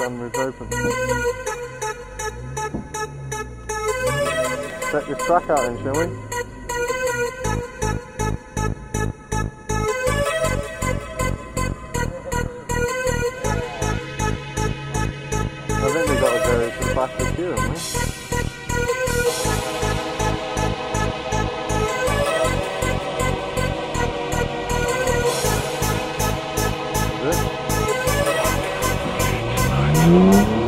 sunroof open. Set this track out then, shall we? I think we've got to go to the back of the queue, haven't we? Fucking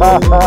ha ha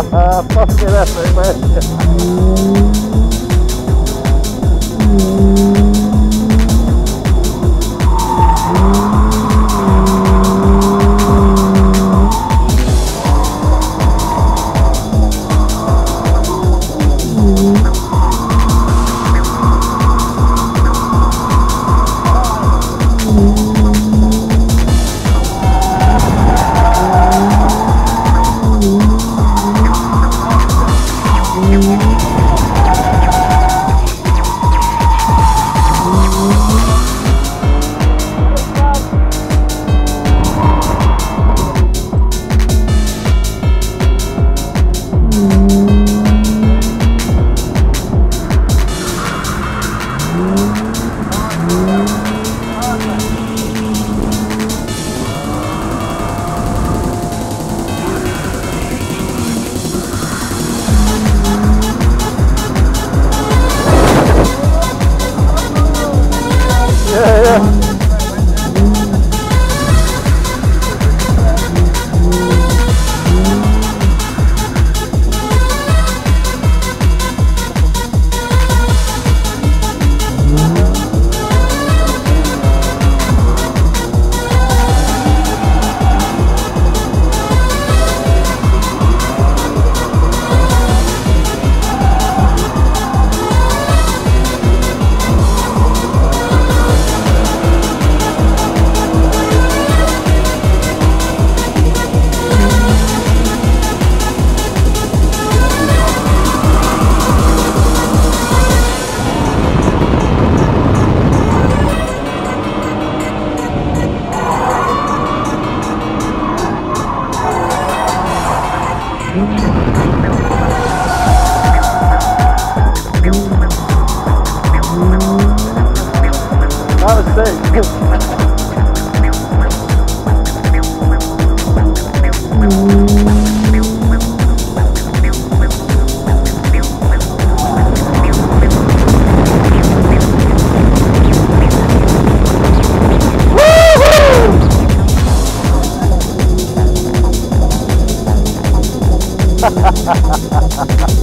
Hahaha.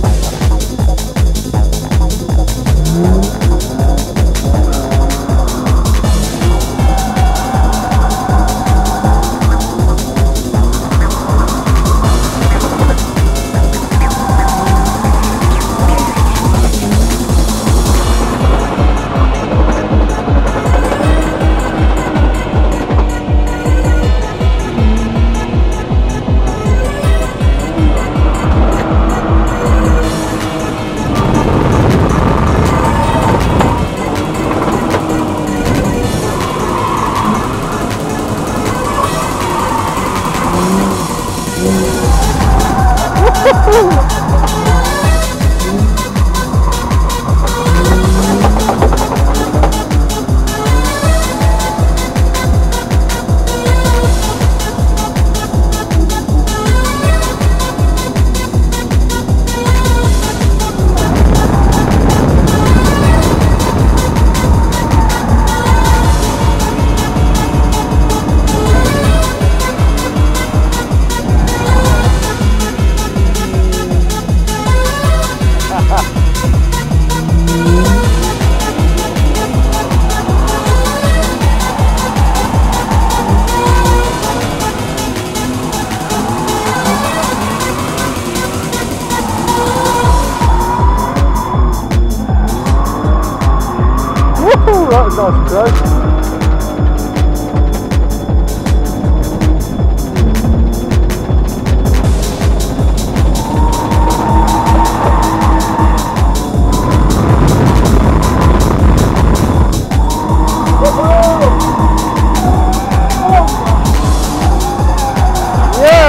Yeah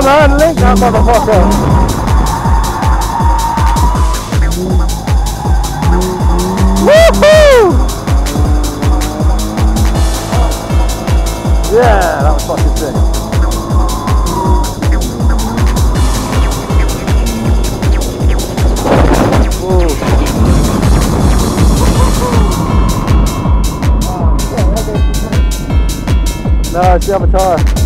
man, link that motherfucker! Yeah, that was fucking sick. No, oh, it's the tire.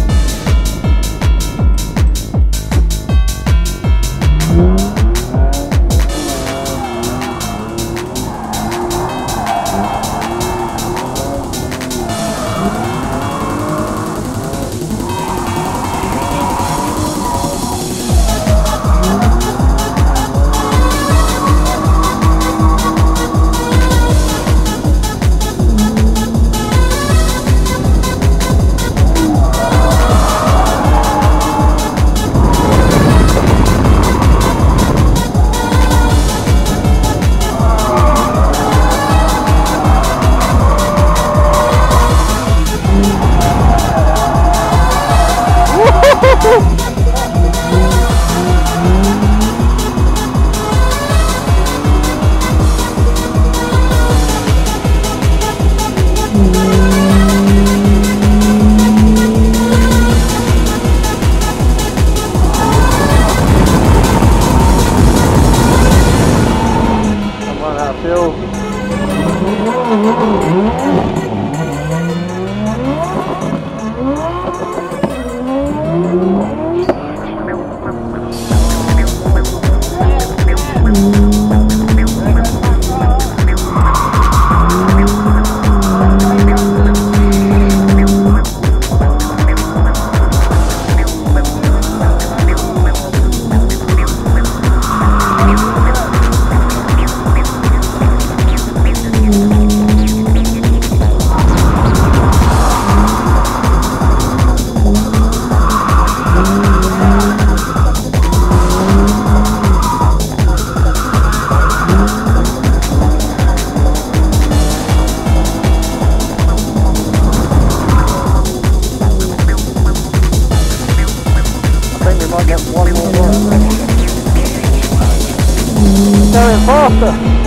对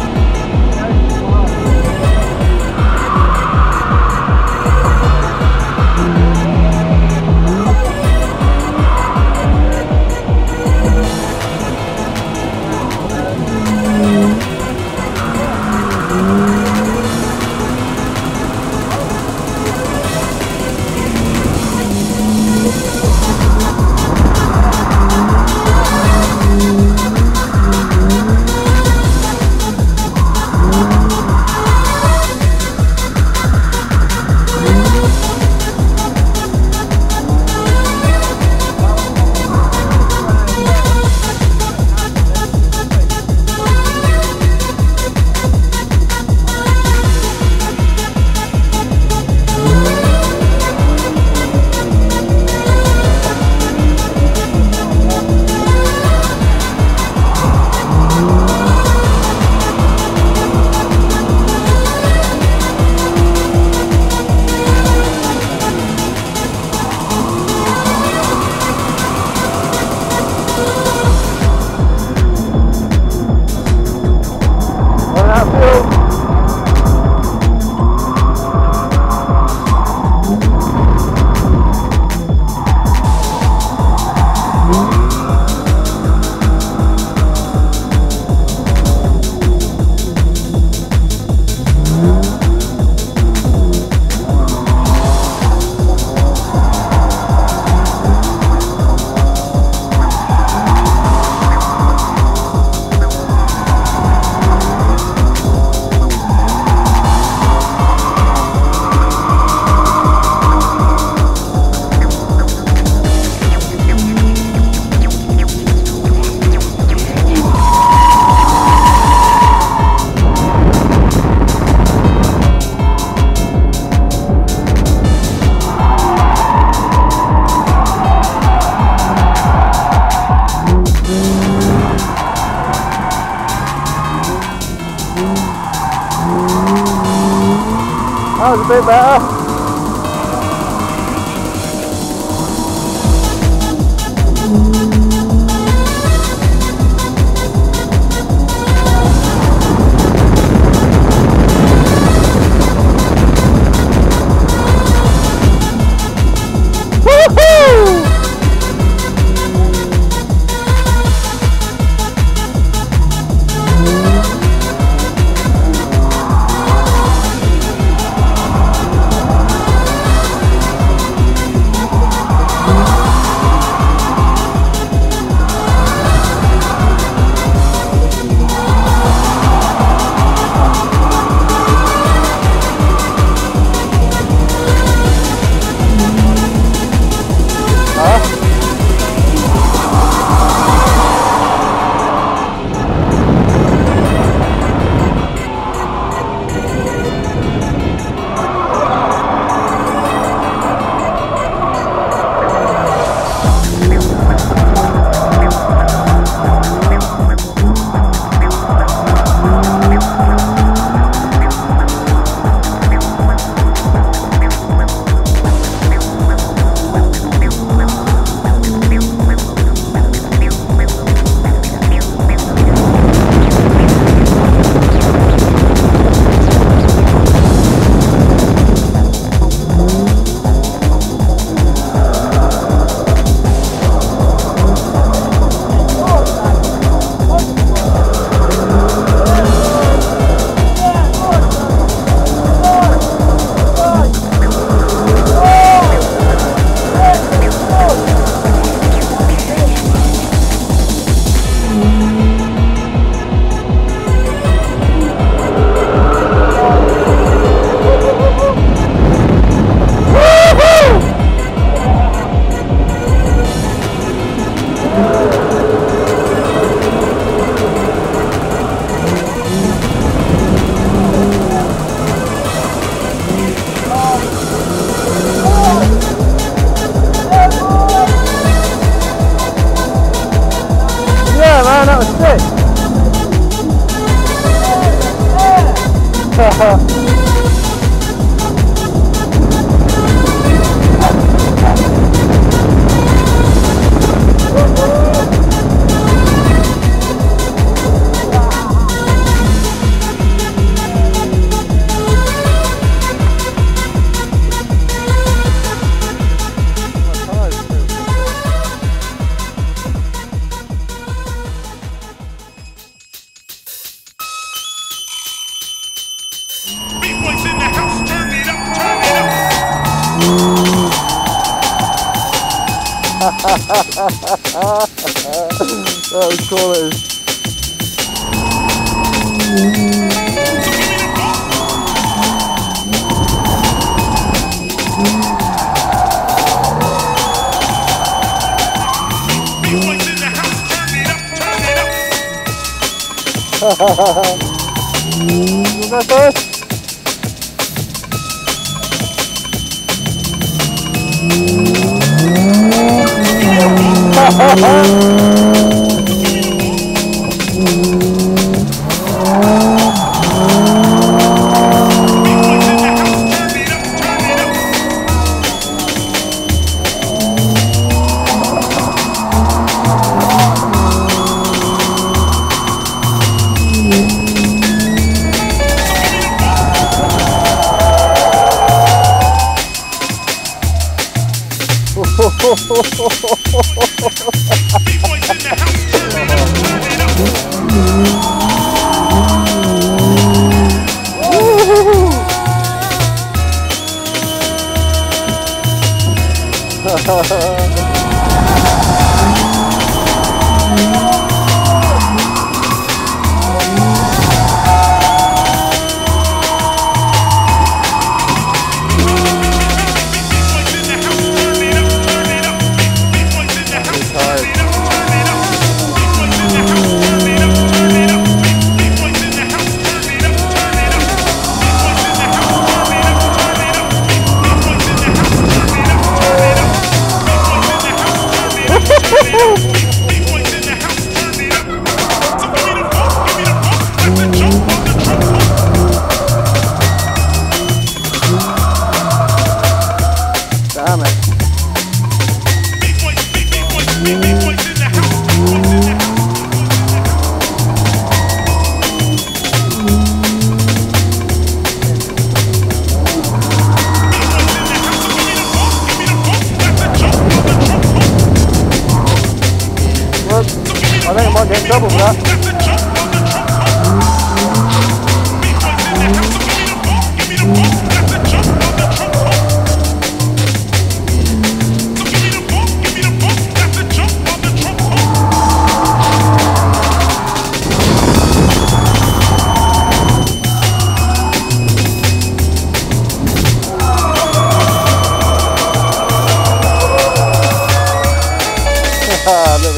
também vai. 哈哈。that was cool you go first? Ha ha ha!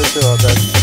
Saw that.